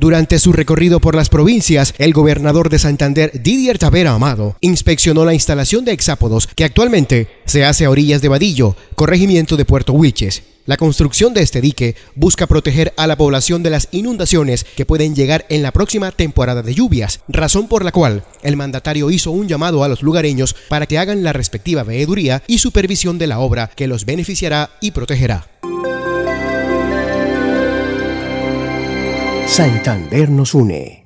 Durante su recorrido por las provincias, el gobernador de Santander, Didier Tavera Amado, inspeccionó la instalación de hexápodos que actualmente se hace a orillas de Vadillo, corregimiento de Puerto Wilches. La construcción de este dique busca proteger a la población de las inundaciones que pueden llegar en la próxima temporada de lluvias, razón por la cual el mandatario hizo un llamado a los lugareños para que hagan la respectiva veeduría y supervisión de la obra que los beneficiará y protegerá. Santander nos une.